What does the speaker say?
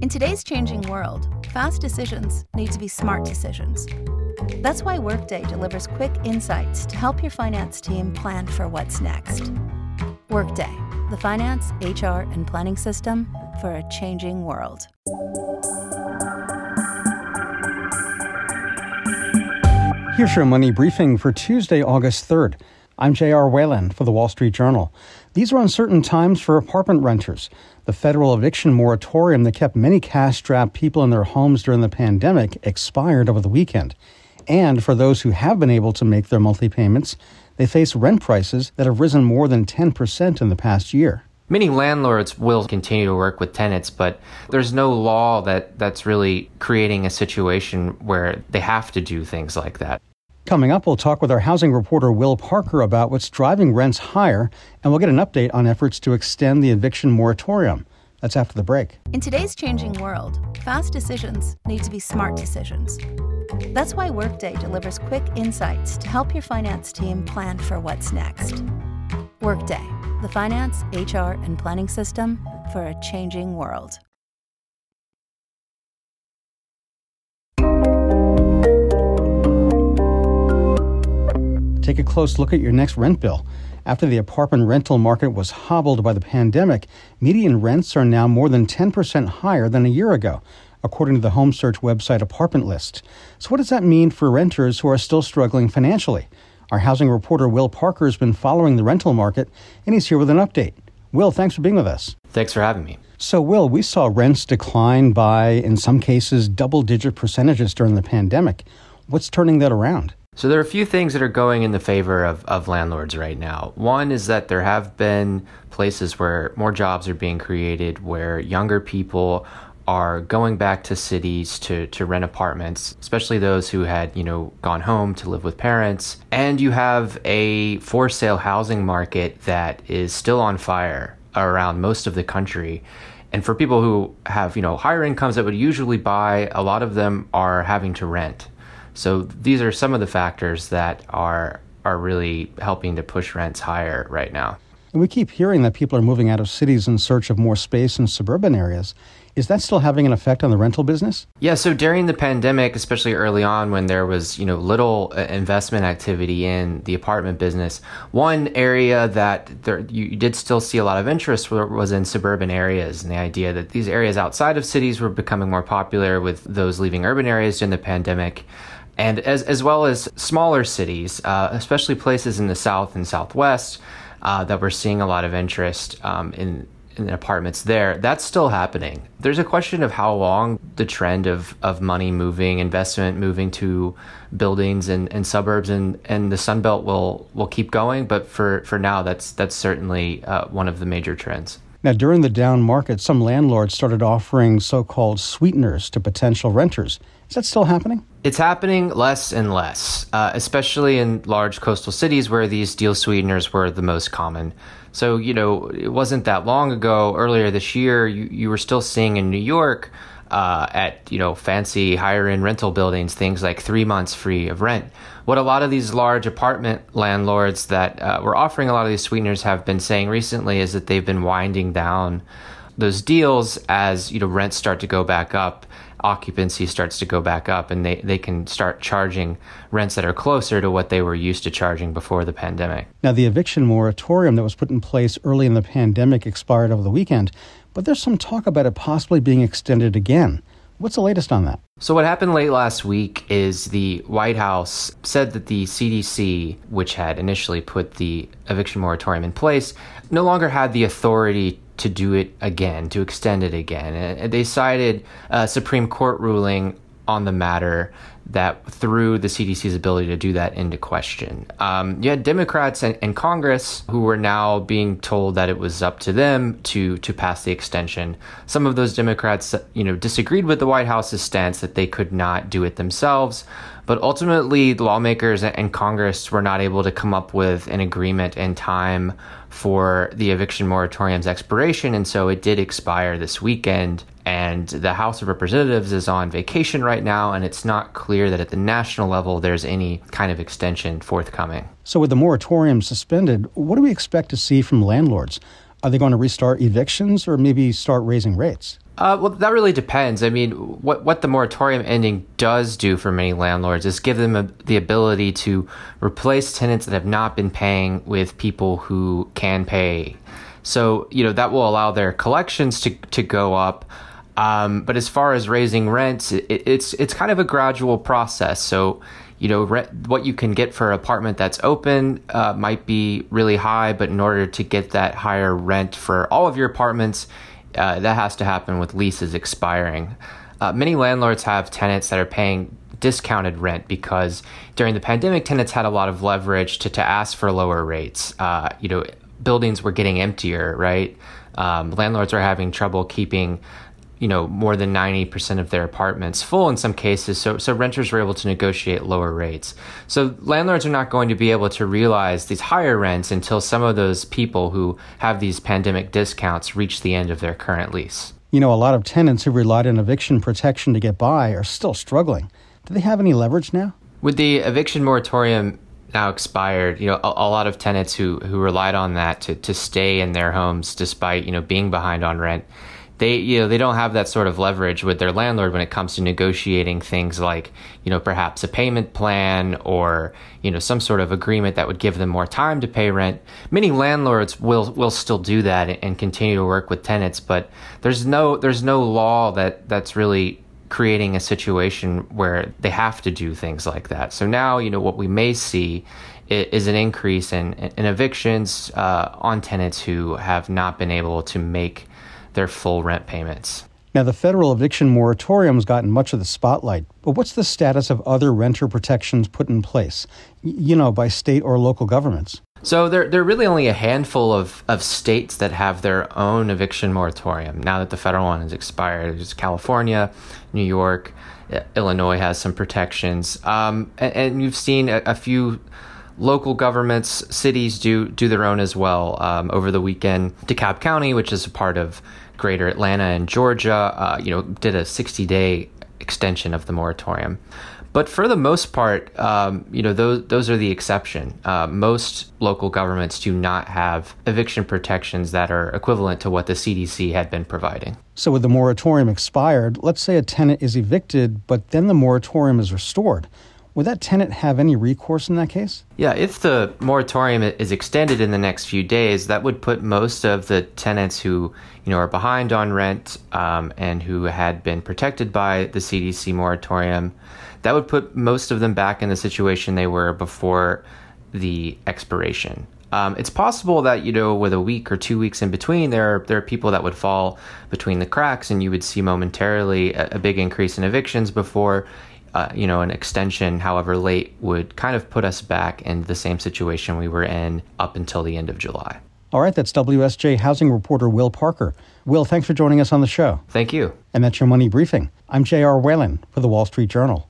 In today's changing world, fast decisions need to be smart decisions. That's why Workday delivers quick insights to help your finance team plan for what's next. Workday, the finance, HR, and planning system for a changing world. Here's your money briefing for Tuesday, August 3rd. I'm J.R. Whalen for the Wall Street Journal. These are uncertain times for apartment renters. The federal eviction moratorium that kept many cash strapped people in their homes during the pandemic expired over the weekend. And for those who have been able to make their monthly payments, they face rent prices that have risen more than 10% in the past year. Many landlords will continue to work with tenants, but there's no law that, that's really creating a situation where they have to do things like that. Coming up, we'll talk with our housing reporter Will Parker about what's driving rents higher, and we'll get an update on efforts to extend the eviction moratorium. That's after the break. In today's changing world, fast decisions need to be smart decisions. That's why Workday delivers quick insights to help your finance team plan for what's next. Workday, the finance, HR, and planning system for a changing world. Take a close look at your next rent bill. After the apartment rental market was hobbled by the pandemic, median rents are now more than 10% higher than a year ago, according to the home search website Apartment List. So, what does that mean for renters who are still struggling financially? Our housing reporter Will Parker has been following the rental market, and he's here with an update. Will, thanks for being with us. Thanks for having me. So, Will, we saw rents decline by, in some cases, double digit percentages during the pandemic. What's turning that around? So there are a few things that are going in the favor of, of landlords right now. One is that there have been places where more jobs are being created, where younger people are going back to cities to, to rent apartments, especially those who had, you know, gone home to live with parents. And you have a for sale housing market that is still on fire around most of the country. And for people who have, you know, higher incomes that would usually buy, a lot of them are having to rent. So these are some of the factors that are are really helping to push rents higher right now. And we keep hearing that people are moving out of cities in search of more space in suburban areas. Is that still having an effect on the rental business? Yeah, so during the pandemic, especially early on when there was, you know, little uh, investment activity in the apartment business, one area that there, you did still see a lot of interest was in suburban areas and the idea that these areas outside of cities were becoming more popular with those leaving urban areas during the pandemic and as, as well as smaller cities, uh, especially places in the south and southwest, uh, that we're seeing a lot of interest um, in in apartments there. That's still happening. There's a question of how long the trend of, of money moving, investment moving to buildings and, and suburbs and, and the Sun Belt will will keep going. But for, for now, that's that's certainly uh, one of the major trends. Now, during the down market, some landlords started offering so called sweeteners to potential renters. Is that still happening? It's happening less and less, uh, especially in large coastal cities where these deal sweeteners were the most common. So, you know, it wasn't that long ago, earlier this year, you, you were still seeing in New York uh, at you know fancy higher end rental buildings things like three months free of rent. What a lot of these large apartment landlords that uh, were offering a lot of these sweeteners have been saying recently is that they've been winding down those deals as you know rents start to go back up occupancy starts to go back up and they, they can start charging rents that are closer to what they were used to charging before the pandemic. Now, the eviction moratorium that was put in place early in the pandemic expired over the weekend but there's some talk about it possibly being extended again. What's the latest on that? So, what happened late last week is the White House said that the CDC, which had initially put the eviction moratorium in place, no longer had the authority to do it again, to extend it again. And they cited a Supreme Court ruling on the matter that threw the CDC's ability to do that into question. Um, you had Democrats in, in, Congress who were now being told that it was up to them to to pass the extension. Some of those Democrats, you know, disagreed with the White House's stance that they could not do it themselves. But ultimately, the lawmakers and Congress were not able to come up with an agreement in time for the eviction moratorium's expiration, and so it did expire this weekend and the House of Representatives is on vacation right now, and it's not clear that at the national level there's any kind of extension forthcoming. So, with the moratorium suspended, what do we expect to see from landlords? Are they going to restart evictions or maybe start raising rates? Uh, well, that really depends. I mean, what what the moratorium ending does do for many landlords is give them a, the ability to replace tenants that have not been paying with people who can pay. So you know that will allow their collections to to go up. Um, but as far as raising rents, it, it's it's kind of a gradual process. So you know rent, what you can get for an apartment that's open uh, might be really high, but in order to get that higher rent for all of your apartments uh, that has to happen with leases expiring. Uh, many landlords have tenants that are paying discounted rent because during the pandemic, tenants had a lot of leverage to, to ask for lower rates. Uh, you know, buildings were getting emptier, right? Um, landlords are having trouble keeping you know more than 90% of their apartments full in some cases. So so renters were able to negotiate lower rates. So landlords are not going to be able to realize these higher rents until some of those people who have these pandemic discounts reach the end of their current lease. You know a lot of tenants who relied on eviction protection to get by are still struggling. Do they have any leverage now? With the eviction moratorium now expired, you know, a, a, lot of tenants who, who relied on that to, to stay in their homes despite, you know, being behind on rent they you know they don't have that sort of leverage with their landlord when it comes to negotiating things like you know perhaps a payment plan or you know some sort of agreement that would give them more time to pay rent. Many landlords will will still do that and continue to work with tenants but there's no there's no law that that's really creating a situation where they have to do things like that. So now you know what we may see is an increase in, in evictions uh, on tenants who have not been able to make their full rent payments. Now, the federal eviction moratorium has gotten much of the spotlight, but what's the status of other renter protections put in place, you know, by state or local governments? So there, there are really only a handful of, of states that have their own eviction moratorium now that the federal one has expired. There's California, New York, Illinois has some protections. Um, and, and, you've seen a, a few local governments, cities do do their own as well. Um, over the weekend, DeKalb County, which is a part of Greater Atlanta and Georgia, uh, you know, did a 60 day extension of the moratorium. But for the most part, um, you know, those those are the exception. Uh, most local governments do not have eviction protections that are equivalent to what the CDC had been providing. So, with the moratorium expired, let's say a tenant is evicted, but then the moratorium is restored. Would that tenant have any recourse in that case? Yeah, if the moratorium is extended in the next few days, that would put most of the tenants who you know are behind on rent um, and who had been protected by the CDC moratorium, that would put most of them back in the situation they were before the expiration. Um, it's possible that you know with a week or two weeks in between there are, there are people that would fall between the cracks and you would see momentarily a, a big increase in evictions before uh, you know, an extension, however late, would kind of put us back in the same situation we were in up until the end of July. All right, that's WSJ housing reporter Will Parker. Will, thanks for joining us on the show. Thank you. And that's your money briefing. I'm J.R. Whalen for the Wall Street Journal.